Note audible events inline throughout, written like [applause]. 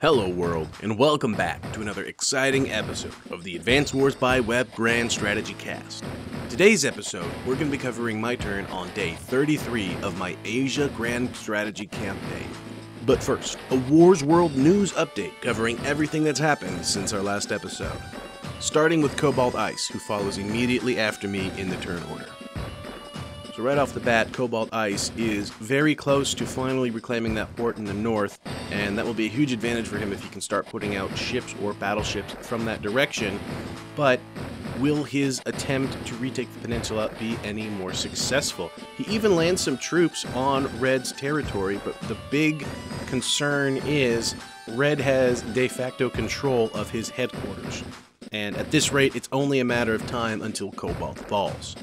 Hello, world, and welcome back to another exciting episode of the Advance Wars by Web Grand Strategy Cast. Today's episode, we're going to be covering my turn on day 33 of my Asia Grand Strategy campaign. But first, a Wars World news update covering everything that's happened since our last episode. Starting with Cobalt Ice, who follows immediately after me in the turn order. So right off the bat, Cobalt Ice is very close to finally reclaiming that port in the north, and that will be a huge advantage for him if he can start putting out ships or battleships from that direction. But will his attempt to retake the peninsula be any more successful? He even lands some troops on Red's territory, but the big concern is Red has de facto control of his headquarters. And at this rate, it's only a matter of time until Cobalt falls.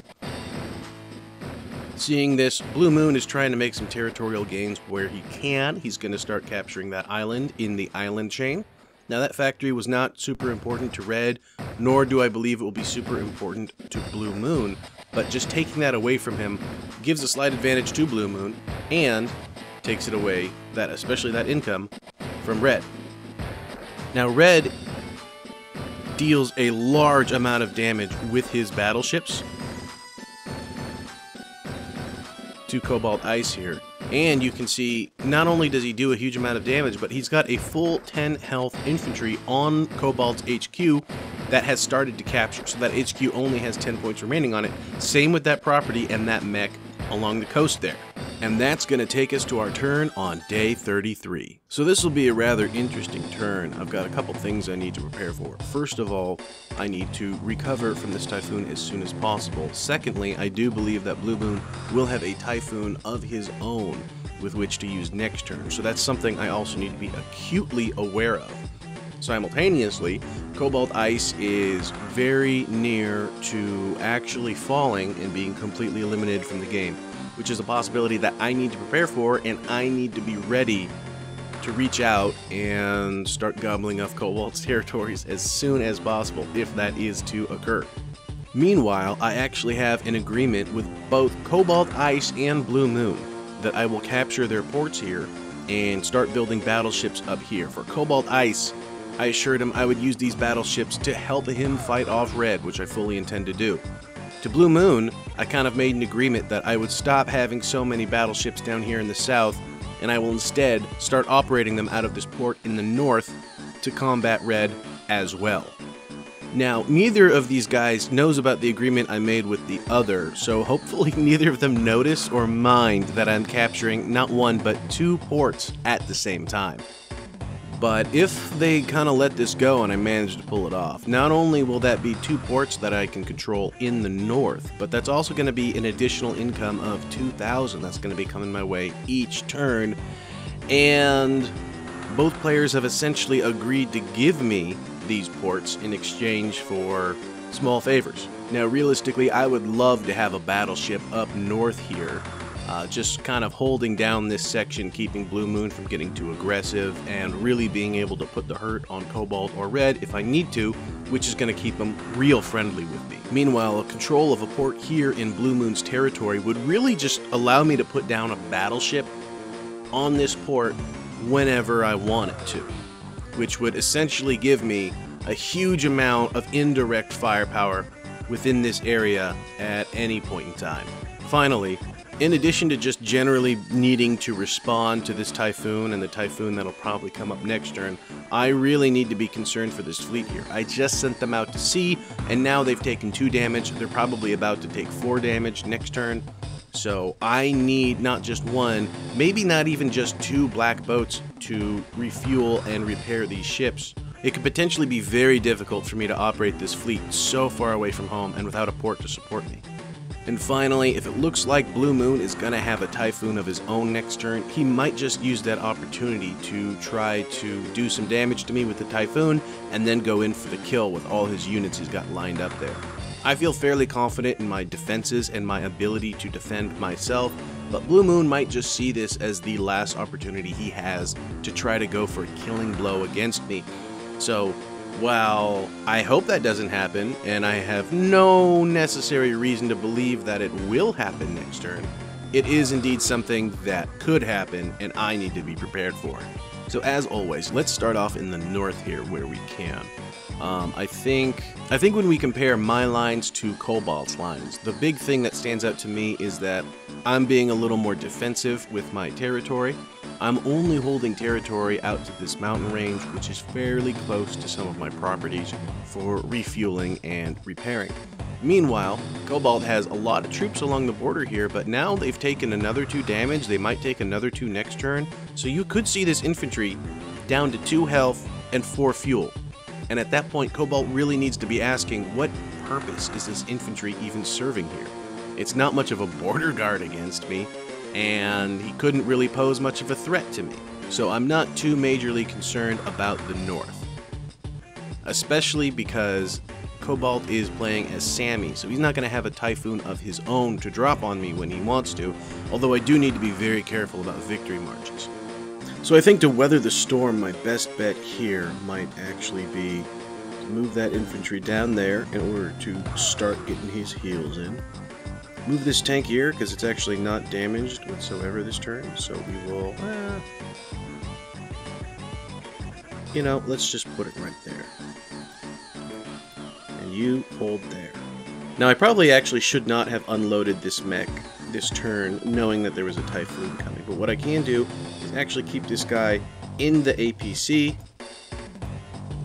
Seeing this, Blue Moon is trying to make some territorial gains where he can. He's going to start capturing that island in the island chain. Now, that factory was not super important to Red, nor do I believe it will be super important to Blue Moon, but just taking that away from him gives a slight advantage to Blue Moon and takes it away, that especially that income, from Red. Now, Red deals a large amount of damage with his battleships, to Cobalt Ice here. And you can see, not only does he do a huge amount of damage, but he's got a full 10 health infantry on Cobalt's HQ that has started to capture. So that HQ only has 10 points remaining on it. Same with that property and that mech along the coast there. And that's going to take us to our turn on day 33. So this will be a rather interesting turn. I've got a couple things I need to prepare for. First of all, I need to recover from this typhoon as soon as possible. Secondly, I do believe that Blue Moon will have a typhoon of his own with which to use next turn. So that's something I also need to be acutely aware of. Simultaneously, Cobalt Ice is very near to actually falling and being completely eliminated from the game, which is a possibility that I need to prepare for and I need to be ready to reach out and start gobbling up Cobalt's [laughs] territories as soon as possible if that is to occur. Meanwhile, I actually have an agreement with both Cobalt Ice and Blue Moon that I will capture their ports here and start building battleships up here. For Cobalt Ice, I assured him I would use these battleships to help him fight off Red, which I fully intend to do. To Blue Moon, I kind of made an agreement that I would stop having so many battleships down here in the south, and I will instead start operating them out of this port in the north to combat Red as well. Now, neither of these guys knows about the agreement I made with the other, so hopefully [laughs] neither of them notice or mind that I'm capturing not one but two ports at the same time. But if they kind of let this go and I manage to pull it off, not only will that be two ports that I can control in the north, but that's also going to be an additional income of 2,000 that's going to be coming my way each turn. And both players have essentially agreed to give me these ports in exchange for small favors. Now, realistically, I would love to have a battleship up north here uh, just kind of holding down this section, keeping Blue Moon from getting too aggressive, and really being able to put the hurt on Cobalt or Red if I need to, which is going to keep them real friendly with me. Meanwhile, a control of a port here in Blue Moon's territory would really just allow me to put down a battleship on this port whenever I want it to, which would essentially give me a huge amount of indirect firepower within this area at any point in time. Finally, in addition to just generally needing to respond to this typhoon and the typhoon that'll probably come up next turn, I really need to be concerned for this fleet here. I just sent them out to sea, and now they've taken 2 damage. They're probably about to take 4 damage next turn. So I need not just one, maybe not even just two black boats to refuel and repair these ships. It could potentially be very difficult for me to operate this fleet so far away from home and without a port to support me. And finally, if it looks like Blue Moon is going to have a Typhoon of his own next turn, he might just use that opportunity to try to do some damage to me with the Typhoon and then go in for the kill with all his units he's got lined up there. I feel fairly confident in my defenses and my ability to defend myself, but Blue Moon might just see this as the last opportunity he has to try to go for a killing blow against me. So well, I hope that doesn't happen, and I have no necessary reason to believe that it will happen next turn. It is indeed something that could happen, and I need to be prepared for. it. So as always, let's start off in the north here where we can. Um, I think I think when we compare my lines to Cobalt's lines, the big thing that stands out to me is that I'm being a little more defensive with my territory. I'm only holding territory out to this mountain range, which is fairly close to some of my properties for refueling and repairing. Meanwhile, Cobalt has a lot of troops along the border here, but now they've taken another two damage. They might take another two next turn. So you could see this infantry down to two health and four fuel. And at that point, Cobalt really needs to be asking, what purpose is this infantry even serving here? It's not much of a border guard against me, and he couldn't really pose much of a threat to me. So I'm not too majorly concerned about the north. Especially because Cobalt is playing as Sami, so he's not going to have a Typhoon of his own to drop on me when he wants to, although I do need to be very careful about victory marches. So I think to weather the storm, my best bet here might actually be to move that infantry down there in order to start getting his heels in. Move this tank here because it's actually not damaged whatsoever this turn, so we will... Uh, you know, let's just put it right there. And you hold there. Now I probably actually should not have unloaded this mech this turn knowing that there was a Typhoon coming, but what I can do is actually keep this guy in the APC,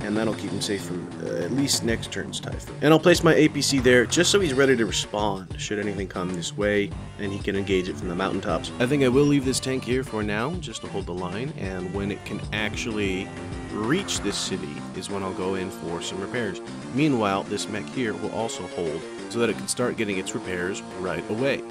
and that'll keep him safe from uh, at least next turn's Typhoon. And I'll place my APC there just so he's ready to respond should anything come this way, and he can engage it from the mountaintops. I think I will leave this tank here for now, just to hold the line, and when it can actually reach this city is when I'll go in for some repairs. Meanwhile, this mech here will also hold so that it can start getting its repairs right away.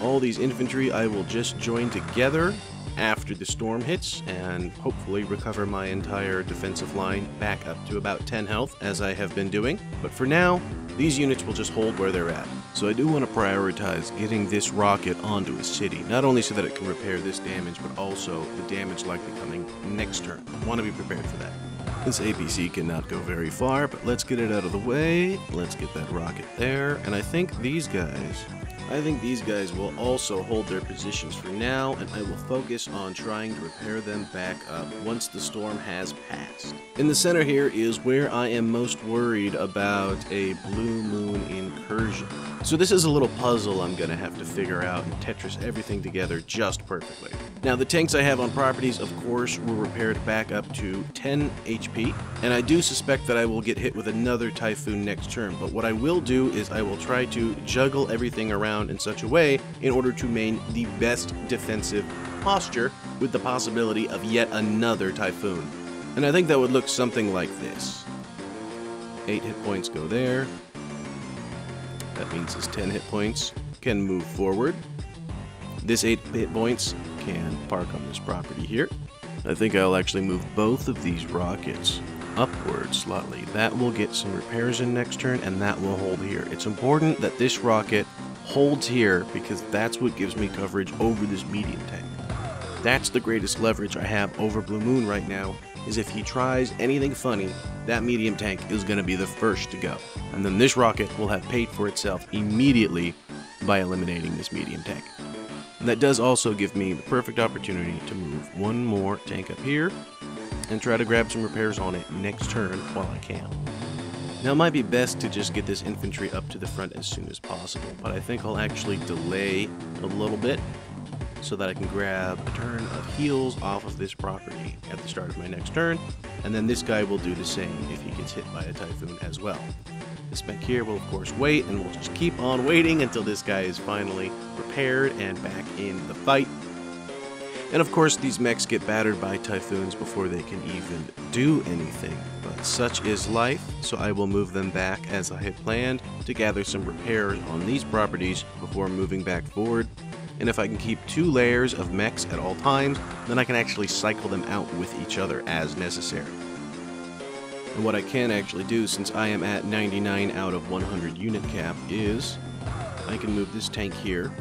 All these infantry I will just join together after the storm hits and hopefully recover my entire defensive line back up to about 10 health as I have been doing. But for now, these units will just hold where they're at. So I do want to prioritize getting this rocket onto a city, not only so that it can repair this damage, but also the damage likely coming next turn. I want to be prepared for that. This APC cannot go very far, but let's get it out of the way. Let's get that rocket there, and I think these guys I think these guys will also hold their positions for now, and I will focus on trying to repair them back up once the storm has passed. In the center here is where I am most worried about a blue moon incursion. So this is a little puzzle I'm going to have to figure out and Tetris everything together just perfectly. Now the tanks I have on properties of course were repaired back up to 10 HP and I do suspect that I will get hit with another Typhoon next turn but what I will do is I will try to juggle everything around in such a way in order to maintain the best defensive posture with the possibility of yet another Typhoon. And I think that would look something like this. 8 hit points go there, that means his 10 hit points can move forward. This 8 hit points can park on this property here. I think I'll actually move both of these rockets upward slightly. That will get some repairs in next turn, and that will hold here. It's important that this rocket holds here because that's what gives me coverage over this medium tank. That's the greatest leverage I have over Blue Moon right now, is if he tries anything funny, that medium tank is going to be the first to go. And then this rocket will have paid for itself immediately by eliminating this medium tank. And that does also give me the perfect opportunity to move one more tank up here and try to grab some repairs on it next turn while I can. Now it might be best to just get this infantry up to the front as soon as possible, but I think I'll actually delay a little bit so that I can grab a turn of heals off of this property at the start of my next turn, and then this guy will do the same if he gets hit by a Typhoon as well. This mech here will of course wait, and we'll just keep on waiting until this guy is finally repaired and back in the fight. And of course, these mechs get battered by Typhoons before they can even do anything, but such is life, so I will move them back as I had planned to gather some repairs on these properties before moving back forward and if I can keep two layers of mechs at all times, then I can actually cycle them out with each other as necessary. And what I can actually do, since I am at 99 out of 100 unit cap, is I can move this tank here,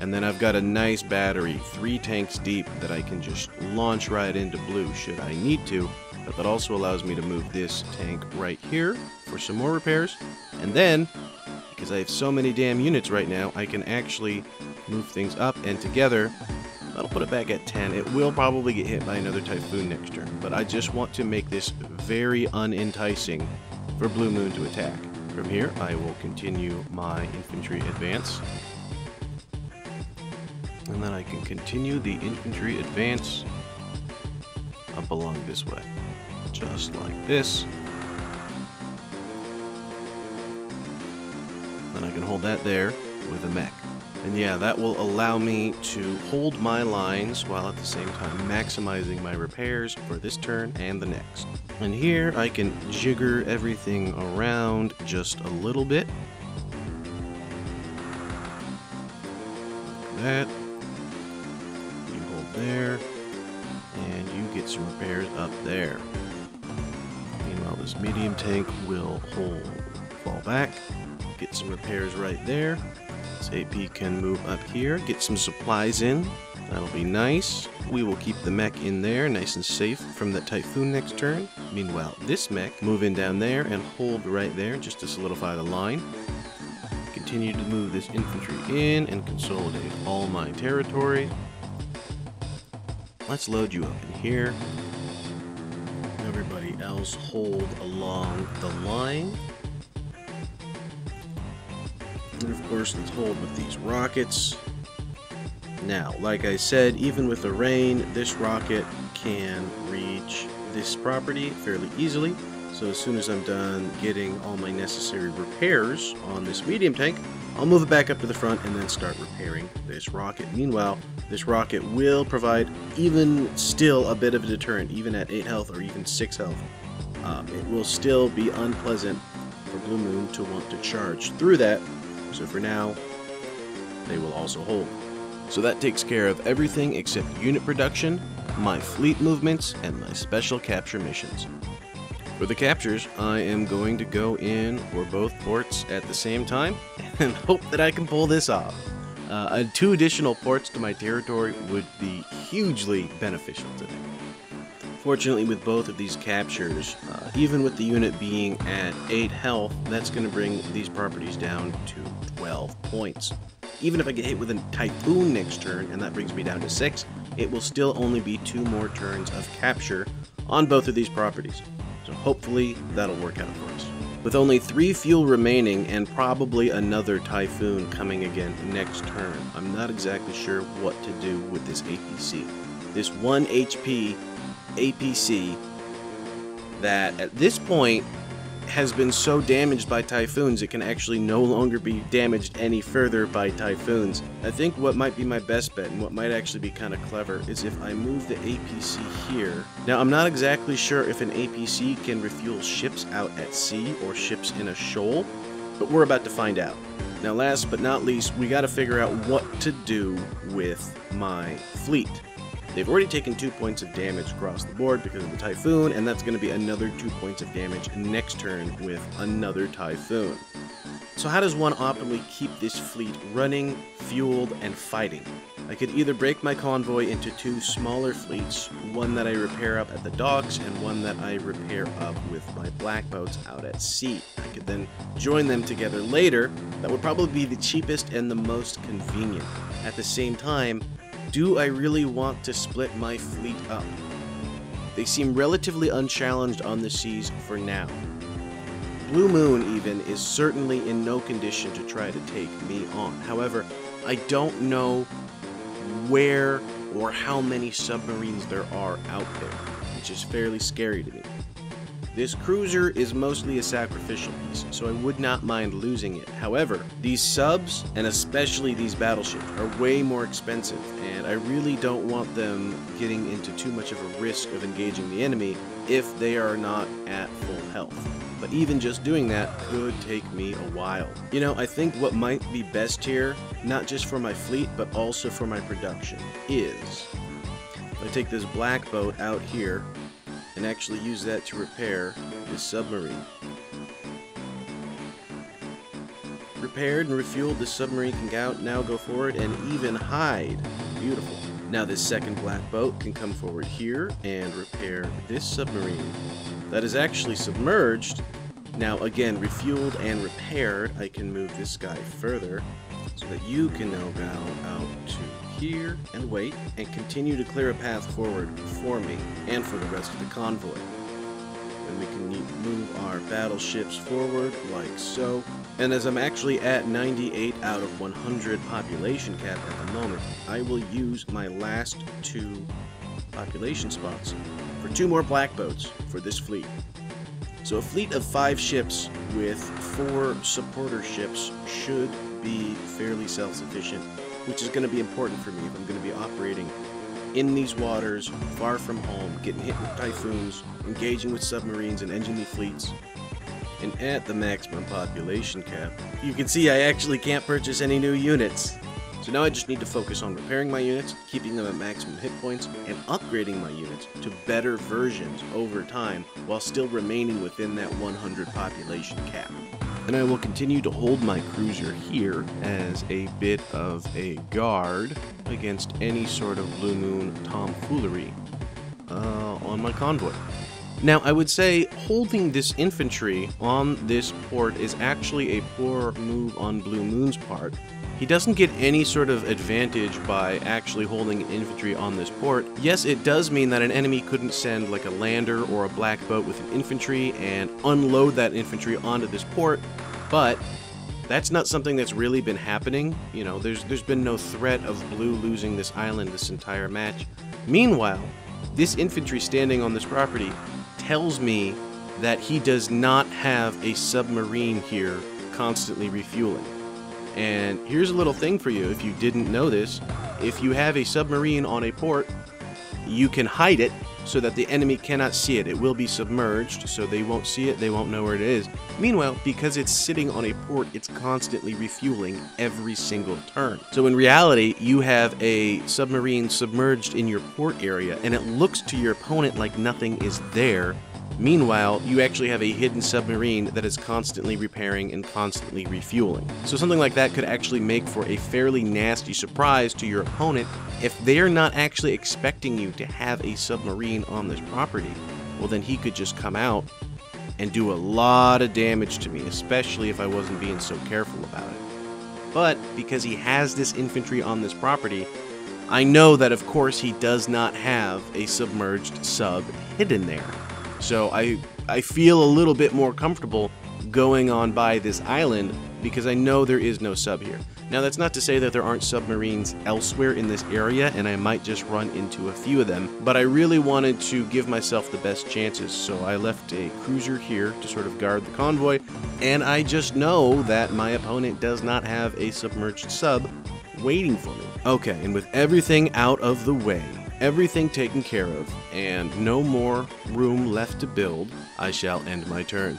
and then I've got a nice battery, three tanks deep, that I can just launch right into blue should I need to, but that also allows me to move this tank right here for some more repairs, and then, because I have so many damn units right now, I can actually move things up and together That'll put it back at 10. It will probably get hit by another Typhoon next turn, but I just want to make this very unenticing for Blue Moon to attack. From here, I will continue my infantry advance. And then I can continue the infantry advance up along this way. Just like this. Then I can hold that there with a mech. And yeah, that will allow me to hold my lines while at the same time maximizing my repairs for this turn and the next. And here I can jigger everything around just a little bit. That. You hold there. And you get some repairs up there. Meanwhile, this medium tank will hold, fall back, get some repairs right there. This AP can move up here, get some supplies in. That'll be nice. We will keep the mech in there, nice and safe from that Typhoon next turn. Meanwhile, this mech, move in down there and hold right there just to solidify the line. Continue to move this infantry in and consolidate all my territory. Let's load you up in here. Everybody else hold along the line. And of course, let's hold with these rockets. Now, like I said, even with the rain, this rocket can reach this property fairly easily. So as soon as I'm done getting all my necessary repairs on this medium tank, I'll move it back up to the front and then start repairing this rocket. Meanwhile, this rocket will provide even still a bit of a deterrent, even at 8 health or even 6 health. Um, it will still be unpleasant for Blue Moon to want to charge through that so for now, they will also hold. So that takes care of everything except unit production, my fleet movements, and my special capture missions. For the captures, I am going to go in for both ports at the same time [laughs] and hope that I can pull this off. Uh, two additional ports to my territory would be hugely beneficial to me. Fortunately, with both of these captures, uh, even with the unit being at 8 health, that's going to bring these properties down to 12 points. Even if I get hit with a Typhoon next turn, and that brings me down to 6, it will still only be two more turns of capture on both of these properties. So hopefully that'll work out for us. With only 3 fuel remaining and probably another Typhoon coming again next turn, I'm not exactly sure what to do with this APC. This 1 HP APC that at this point has been so damaged by typhoons it can actually no longer be damaged any further by typhoons. I think what might be my best bet and what might actually be kind of clever is if I move the APC here. Now I'm not exactly sure if an APC can refuel ships out at sea or ships in a shoal, but we're about to find out. Now last but not least, we got to figure out what to do with my fleet. They've already taken two points of damage across the board because of the Typhoon, and that's going to be another two points of damage next turn with another Typhoon. So how does one optimally keep this fleet running, fueled, and fighting? I could either break my convoy into two smaller fleets, one that I repair up at the docks and one that I repair up with my black boats out at sea. I could then join them together later. That would probably be the cheapest and the most convenient. At the same time, do I really want to split my fleet up? They seem relatively unchallenged on the seas for now. Blue Moon, even, is certainly in no condition to try to take me on. However, I don't know where or how many submarines there are out there, which is fairly scary to me. This cruiser is mostly a sacrificial piece, so I would not mind losing it. However, these subs, and especially these battleships, are way more expensive, and I really don't want them getting into too much of a risk of engaging the enemy if they are not at full health. But even just doing that could take me a while. You know, I think what might be best here, not just for my fleet, but also for my production, is I take this black boat out here and actually use that to repair this submarine. Repaired and refueled, this submarine can now go forward and even hide. Beautiful. Now this second black boat can come forward here and repair this submarine. That is actually submerged. Now again, refueled and repaired, I can move this guy further so that you can now go out to here and wait and continue to clear a path forward for me and for the rest of the convoy. And we can move our battleships forward like so. And as I'm actually at 98 out of 100 population cap at the moment, I will use my last two population spots for two more black boats for this fleet. So a fleet of five ships with four supporter ships should be fairly self-sufficient, which is going to be important for me if I'm going to be operating in these waters, far from home, getting hit with typhoons, engaging with submarines and enemy fleets, and at the maximum population cap. You can see I actually can't purchase any new units. So now I just need to focus on repairing my units, keeping them at maximum hit points, and upgrading my units to better versions over time while still remaining within that 100 population cap. And I will continue to hold my cruiser here as a bit of a guard against any sort of Blue Moon tomfoolery uh, on my convoy. Now, I would say holding this infantry on this port is actually a poor move on Blue Moon's part, he doesn't get any sort of advantage by actually holding infantry on this port. Yes, it does mean that an enemy couldn't send like a lander or a black boat with an infantry and unload that infantry onto this port, but that's not something that's really been happening. You know, there's there's been no threat of blue losing this island this entire match. Meanwhile, this infantry standing on this property tells me that he does not have a submarine here constantly refueling. And here's a little thing for you if you didn't know this. If you have a submarine on a port, you can hide it so that the enemy cannot see it. It will be submerged, so they won't see it, they won't know where it is. Meanwhile, because it's sitting on a port, it's constantly refueling every single turn. So in reality, you have a submarine submerged in your port area, and it looks to your opponent like nothing is there, Meanwhile, you actually have a hidden submarine that is constantly repairing and constantly refueling. So something like that could actually make for a fairly nasty surprise to your opponent if they're not actually expecting you to have a submarine on this property. Well, then he could just come out and do a lot of damage to me, especially if I wasn't being so careful about it. But because he has this infantry on this property, I know that of course he does not have a submerged sub hidden there. So I I feel a little bit more comfortable going on by this island because I know there is no sub here. Now that's not to say that there aren't submarines elsewhere in this area and I might just run into a few of them, but I really wanted to give myself the best chances so I left a cruiser here to sort of guard the convoy and I just know that my opponent does not have a submerged sub waiting for me. Okay, and with everything out of the way, everything taken care of, and no more room left to build, I shall end my turn.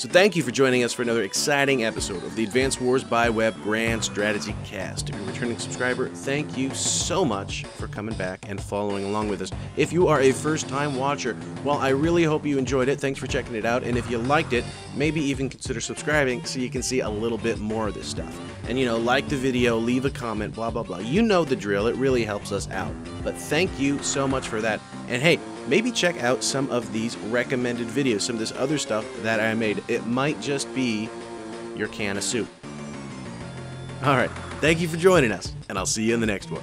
So thank you for joining us for another exciting episode of the Advanced Wars by Web Grand Strategy Cast. If you're a returning subscriber, thank you so much for coming back and following along with us. If you are a first-time watcher, well, I really hope you enjoyed it. Thanks for checking it out. And if you liked it, maybe even consider subscribing so you can see a little bit more of this stuff. And you know, like the video, leave a comment, blah, blah, blah. You know the drill. It really helps us out. But thank you so much for that. And hey, maybe check out some of these recommended videos, some of this other stuff that I made. It might just be your can of soup. Alright, thank you for joining us, and I'll see you in the next one.